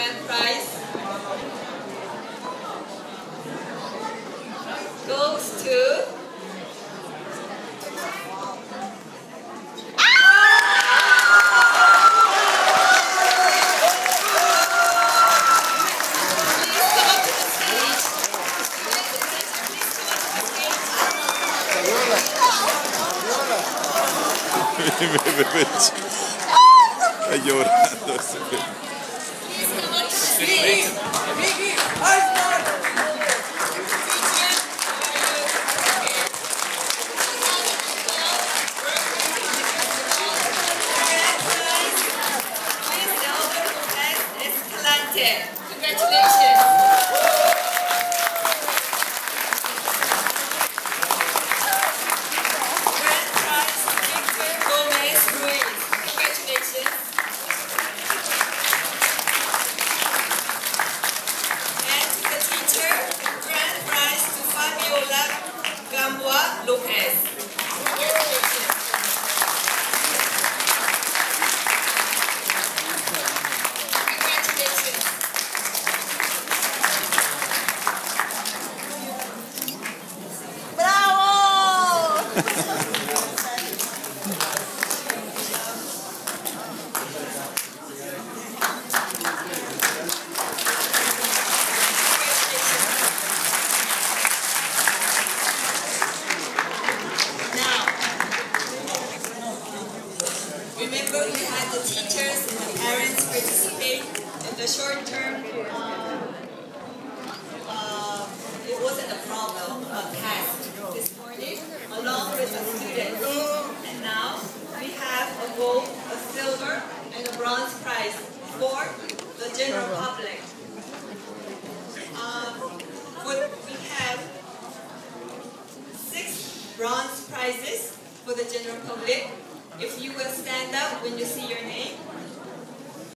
Nobel Prize goes to me, me, me, me, llorando ese bebé. Congratulations. Grand prize, Victor Gomez Ruiz. Congratulations. And to the teacher, grand prize to Fabiola Congratulations. ¡Bravo! Now, remember we had the teachers and the parents participate in the short-term. Uh, uh, it wasn't a problem, a test this morning, along with the students. And now we have a gold, a silver, and a bronze prize for the general public. Um, we have six bronze prizes for the general public. Stand when you see your.